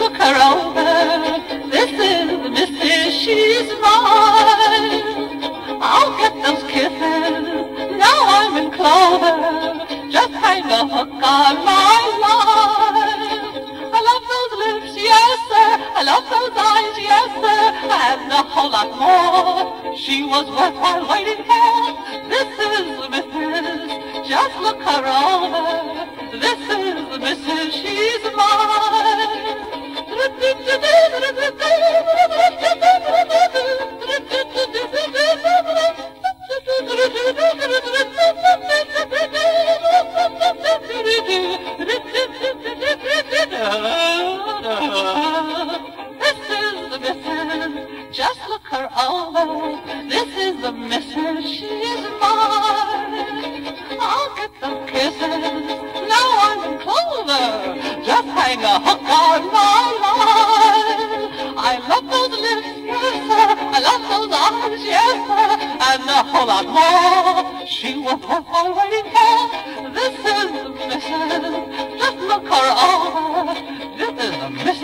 look her over. This is, this is, she's mine. I'll get those kisses, now I'm in clover. Just hang a hook on my line. I love those lips, yes sir, I love those eyes, yes sir, and a whole lot more. She was worthwhile waiting for. This is, Mrs. Just look her over. Just look her over. This is the Mrs. She's mine. I'll get some kisses. I'm in clover. Just hang a hook on my line. I love those lips, yes. I love those eyes, yes and a whole lot more. She was always here. This is Mrs. Just look her over. This is Mrs.